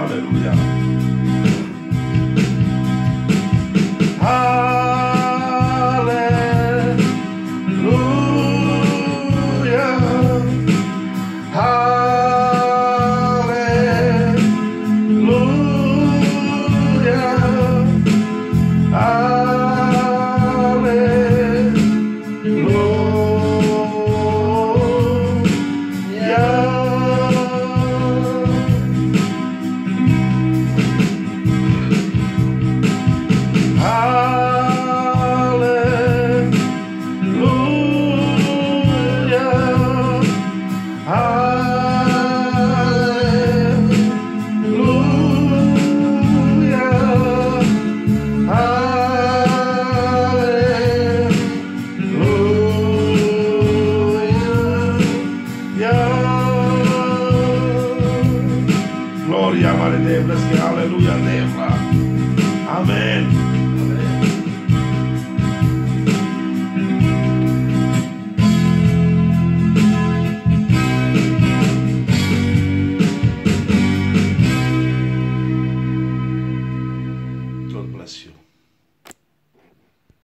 Hallelujah. glory, Almighty name. Get hallelujah and.